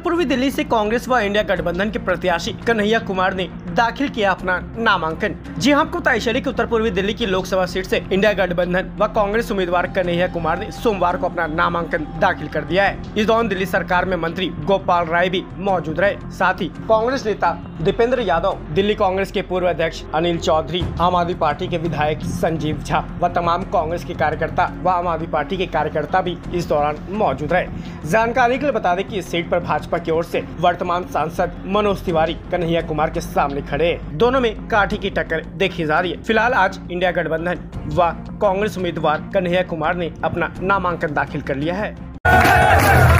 दिल्ली से कांग्रेस व इंडिया गठबंधन के प्रत्याशी कन्हैया कुमार ने दाखिल किया अपना नामांकन। जी हाँ, आपको बताइए उत्तर पूर्वी दिल्ली की लोकसभा सीट से इंडिया गठबंधन व कांग्रेस उम्मीदवार कन्हैया कुमार ने सोमवार को अपना नामांकन दाखिल कर दिया है। इस दौरान दिल्ली सरकार में मंत्री गोपाल राय भी मौजूद रहे। साथ ही कांग्रेस नेता दीपेंद्र यादव दिल्ली कांग्रेस के पूर्व अध्यक्ष अनिल चौधरी आम आदमी पार्टी के विधायक संजीव झा व तमाम कांग्रेस के कार्यकर्ता व आम आदमी पार्टी के कार्यकर्ता भी इस दौरान मौजूद रहे। जानकारी के लिए बता दें की इस सीट आरोप भाजपा की ओर से वर्तमान सांसद मनोज तिवारी, कन्हैया कुमार के सामने खड़े। दोनों में काठी की टक्कर देखी जा रही है। फ़िलहाल आज इंडिया गठबंधन व कांग्रेस उम्मीदवार कन्हैया कुमार ने अपना नामांकन दाखिल कर लिया है।